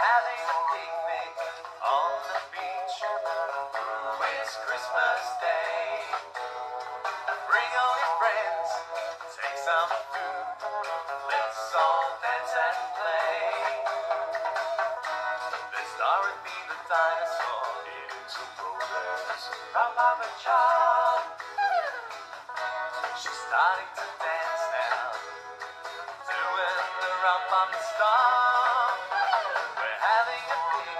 having a picnic on the beach. It's Christmas Day. Bring all your friends, take some food. Let's all dance and play. Dorothy the dinosaur eating some progress from Mama Child. She's starting to dance now, doing the the stomp. Having a picnic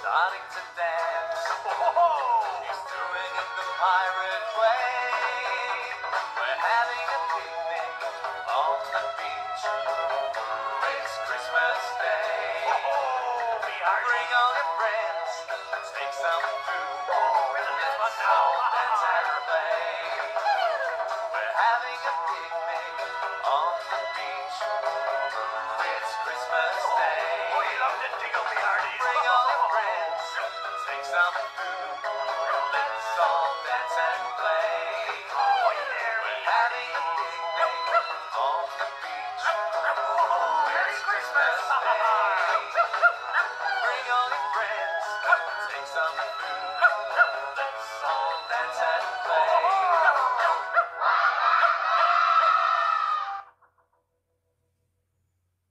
Starting to dance. He's doing it the pirate way. Having a picnic on the beach. It's Christmas Day. Bring all your friends, take some food. Let's all dance and play. We're having a picnic on the beach. It's Christmas Day. Bring all your friends, take some food. Let's all